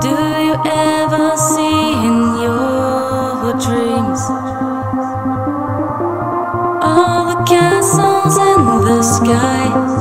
Do you ever see in your dreams all the castles in the sky?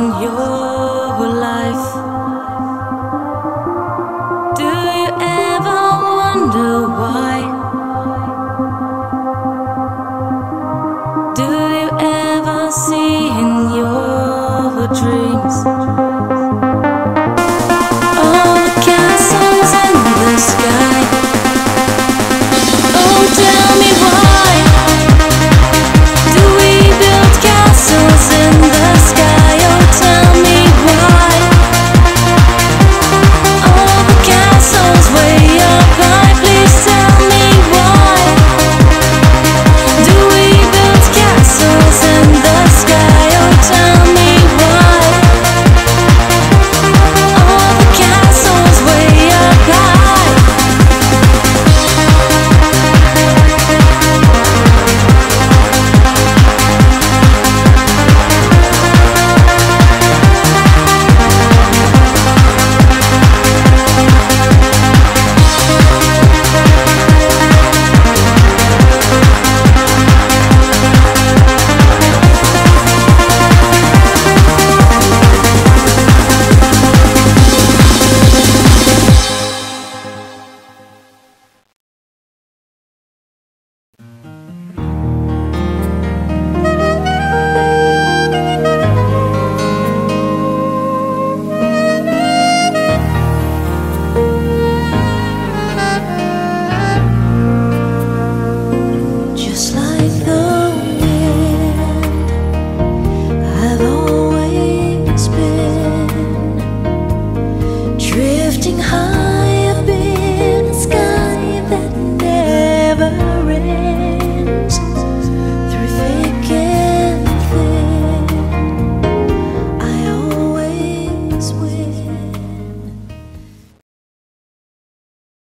朋友。love